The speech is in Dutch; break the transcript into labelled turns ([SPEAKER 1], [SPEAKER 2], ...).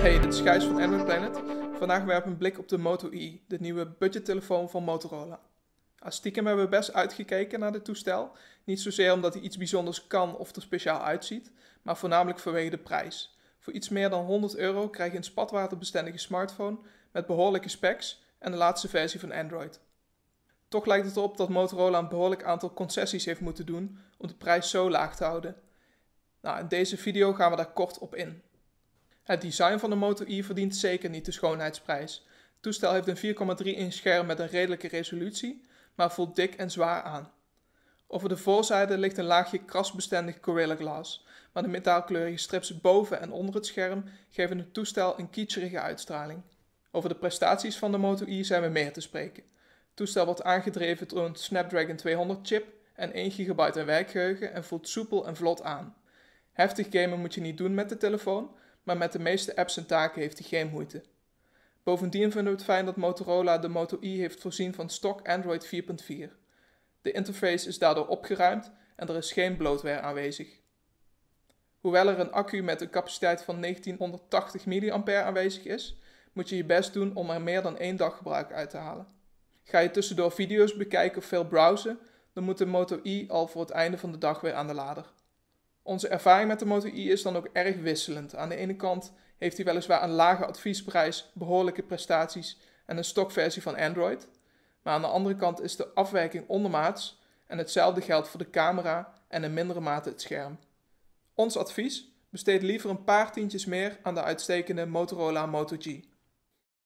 [SPEAKER 1] Hey, dit is Gijs van Android Planet. Vandaag werpen we een blik op de Moto E, de nieuwe budgettelefoon van Motorola. Als stiekem hebben we best uitgekeken naar dit toestel. Niet zozeer omdat hij iets bijzonders kan of er speciaal uitziet, maar voornamelijk vanwege de prijs. Voor iets meer dan 100 euro krijg je een spatwaterbestendige smartphone met behoorlijke specs en de laatste versie van Android. Toch lijkt het erop dat Motorola een behoorlijk aantal concessies heeft moeten doen om de prijs zo laag te houden. Nou, in deze video gaan we daar kort op in. Het design van de Moto E verdient zeker niet de schoonheidsprijs. Het toestel heeft een 4,3 inch scherm met een redelijke resolutie, maar voelt dik en zwaar aan. Over de voorzijde ligt een laagje krasbestendig Gorilla Glass, maar de metaalkleurige strips boven en onder het scherm geven het toestel een kiecherige uitstraling. Over de prestaties van de Moto E zijn we meer te spreken. Toestel wordt aangedreven door een Snapdragon 200 chip en 1 GB aan werkgeheugen en voelt soepel en vlot aan. Heftig gamen moet je niet doen met de telefoon, maar met de meeste apps en taken heeft hij geen moeite. Bovendien vinden we het fijn dat Motorola de Moto E heeft voorzien van stock Android 4.4. De interface is daardoor opgeruimd en er is geen bloatware aanwezig. Hoewel er een accu met een capaciteit van 1980 mAh aanwezig is, moet je je best doen om er meer dan één dag gebruik uit te halen. Ga je tussendoor video's bekijken of veel browsen, dan moet de Moto E al voor het einde van de dag weer aan de lader. Onze ervaring met de Moto E is dan ook erg wisselend. Aan de ene kant heeft hij weliswaar een lage adviesprijs, behoorlijke prestaties en een stokversie van Android. Maar aan de andere kant is de afwijking ondermaats en hetzelfde geldt voor de camera en in mindere mate het scherm. Ons advies: besteed liever een paar tientjes meer aan de uitstekende Motorola Moto G.